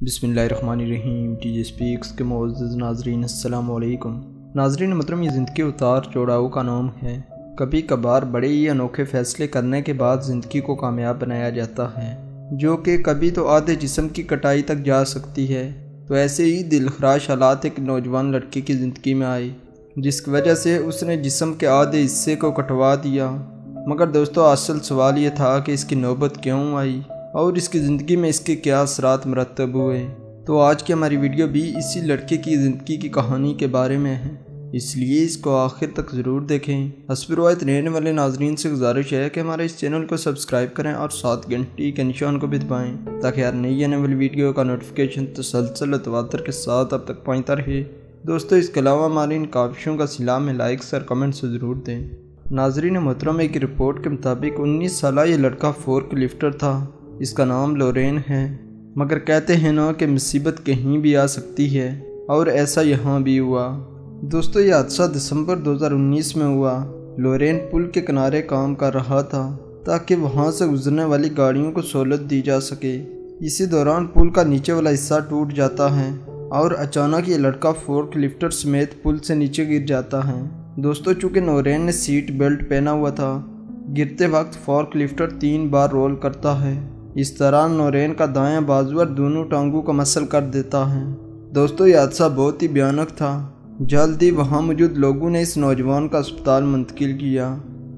बिसमीम T J speaks के मोज़ नाजरीन असलकुम नाजरीन मतलब ये ज़िंदगी उतार चढ़ाव का नाम है। कभी कभार बड़े ही अनोखे फ़ैसले करने के बाद ज़िंदगी को कामयाब बनाया जाता है, जो कि कभी तो आधे जिसम की कटाई तक जा सकती है। तो ऐसे ही दिलखराश हालात एक नौजवान लड़की की ज़िंदगी में आए, जिसकी वजह से उसने जिसम के आधे हिस्से को कटवा दिया। मगर दोस्तों, असल सवाल ये था कि इसकी नौबत क्यों आई? और इसकी ज़िंदगी में इसके क्या असरात मरतब हुए? तो आज की हमारी वीडियो भी इसी लड़के की ज़िंदगी की कहानी के बारे में है। इसलिए इसको आखिर तक ज़रूर देखें। हसपरवायत रहने वाले नाजरीन से गुजारिश है कि हमारे इस चैनल को सब्सक्राइब करें और सात घंटी के निशान को भी दबाएँ, ताकि हर नई आने वाली वीडियो का नोटिफिकेशन तसलसल तवातर के साथ अब तक पहुँचता रहे। दोस्तों, इसके अलावा हमारे इन काविशों का सिला में लाइक्स और कमेंट्स ज़रूर दें। नाजरीन मोहतरम एक रिपोर्ट के मुताबिक उन्नीस साल ये लड़का फोर्क लिफ्टर था। इसका नाम लोरेन है। मगर कहते हैं ना कि मुसीबत कहीं भी आ सकती है, और ऐसा यहाँ भी हुआ। दोस्तों, ये हादसा दिसंबर 2019 में हुआ। लोरेन पुल के किनारे काम कर रहा था, ताकि वहाँ से गुजरने वाली गाड़ियों को सहूलत दी जा सके। इसी दौरान पुल का नीचे वाला हिस्सा टूट जाता है, और अचानक ये लड़का फोर्क लिफ्टर समेत पुल से नीचे गिर जाता है। दोस्तों, चूँकि नोरेन ने सीट बेल्ट पहना हुआ था, गिरते वक्त फोर्क लिफ्टर तीन बार रोल करता है। इस तरह नौरेन का दायां बाजू और दोनों टांगों का मसल कर देता है। दोस्तों, ये हादसा बहुत ही भयानक था। जल्द ही वहाँ मौजूद लोगों ने इस नौजवान का अस्पताल मुंतकिल किया,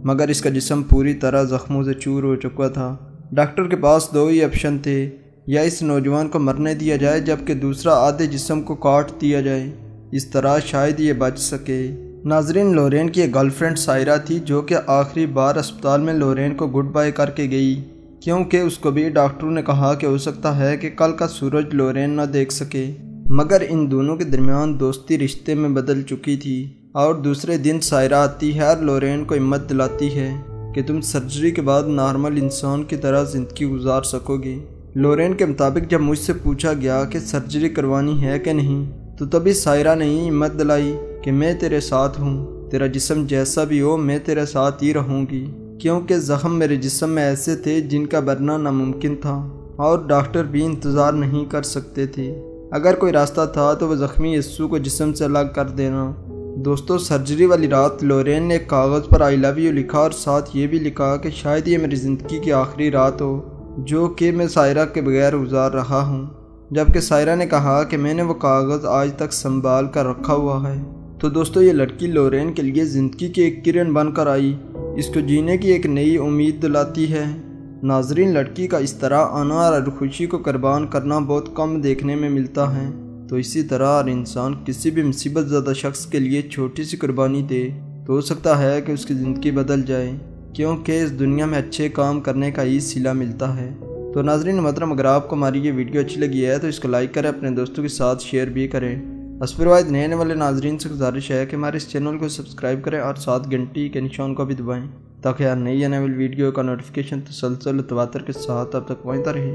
मगर इसका जिसम पूरी तरह ज़ख्मों से चूर हो चुका था। डॉक्टर के पास दो ही ऑप्शन थे, या इस नौजवान को मरने दिया जाए, जबकि दूसरा आधे जिसम को काट दिया जाए। इस तरह शायद ये बच सके। नाजरीन लोरेन की एक गर्लफ्रेंड सायरा थी, जो कि आखिरी बार अस्पताल में लोरेन को गुड बाय करके गई। क्योंकि उसको भी डॉक्टरों ने कहा कि हो सकता है कि कल का सूरज लोरेन न देख सके। मगर इन दोनों के दरमियान दोस्ती रिश्ते में बदल चुकी थी और दूसरे दिन सायरा आती है और लोरेन को हिम्मत दिलाती है कि तुम सर्जरी के बाद नॉर्मल इंसान की तरह ज़िंदगी गुजार सकोगे। लोरेन के मुताबिक जब मुझसे पूछा गया कि सर्जरी करवानी है कि नहीं तो तभी सायरा ने ही हिम्मत दिलाई कि मैं तेरे साथ हूँ, तेरा जिसम जैसा भी हो, मैं तेरे साथ ही रहूँगी। क्योंकि ज़ख़म मेरे जिसम में ऐसे थे जिनका बरना नामुमकिन था और डॉक्टर भी इंतज़ार नहीं कर सकते थे। अगर कोई रास्ता था तो वह ज़ख्मी यस्सू को जिसम से अलग कर देना। दोस्तों, सर्जरी वाली रात लोरेन ने कागज़ पर आई लव यू लिखा और साथ ये भी लिखा कि शायद ये मेरी ज़िंदगी की आखिरी रात हो, जो कि मैं सायरा के बगैर गुजार रहा हूँ। जबकि सायरा ने कहा कि मैंने वो कागज़ आज तक संभाल कर रखा हुआ है। तो दोस्तों, ये लड़की लोरेन के लिए ज़िंदगी की एक किरण बनकर आई। इसको जीने की एक नई उम्मीद दिलाती है। नाजरीन, लड़की का इस तरह आना और खुशी को कुर्बान करना बहुत कम देखने में मिलता है। तो इसी तरह हर इंसान किसी भी मुसीबत ज़्यादा शख्स के लिए छोटी सी कुर्बानी दे तो हो सकता है कि उसकी ज़िंदगी बदल जाए, क्योंकि इस दुनिया में अच्छे काम करने का ही सिला मिलता है। तो नाजरीन मतलब अगर आपको हमारी ये वीडियो अच्छी लगी है तो इसको लाइक करें, अपने दोस्तों के साथ शेयर भी करें। असफरवाद नए आने वाले नाजरीन से गुजारिश है कि हमारे इस चैनल को सब्सक्राइब करें और साथ घंटी के निशान को भी दबाएँ, ताकि हर नई आने वाली वीडियो का नोटिफिकेशन तसलसल, तवातर के साथ अब तक पहुँचता रहे।